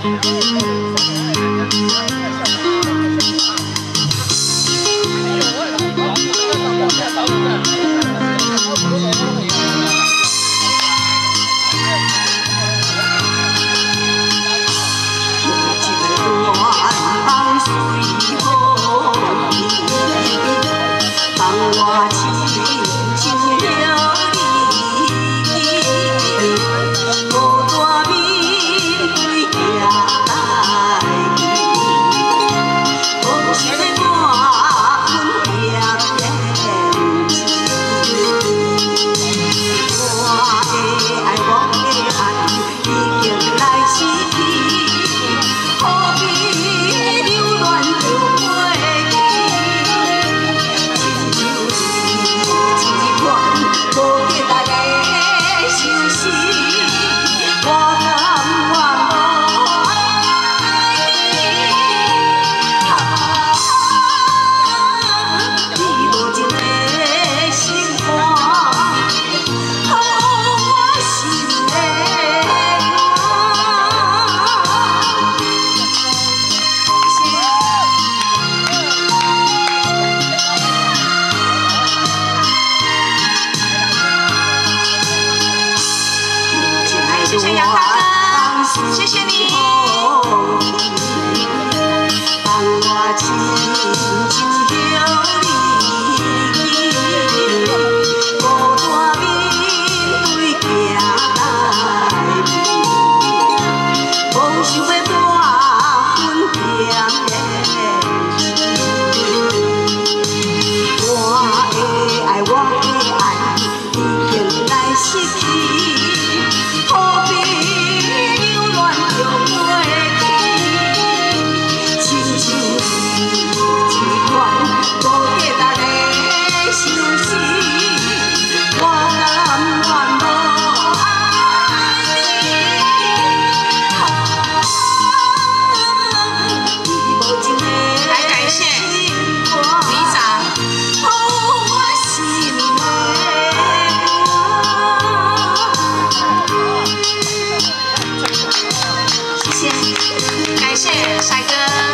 Thank you. 谢谢你，感谢帅哥。